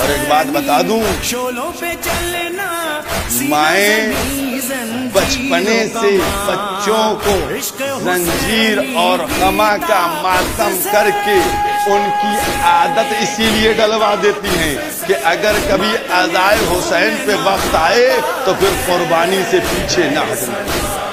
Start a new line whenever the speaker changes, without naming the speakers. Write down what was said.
और एक बात बता दूँ माए बचपने से बच्चों को जंजीर और गमा का मातम करके उनकी आदत इसीलिए डलवा देती हैं कि अगर कभी अजाय हुसैन पे वक्त आए तो फिर कुर्बानी से पीछे ना हटना।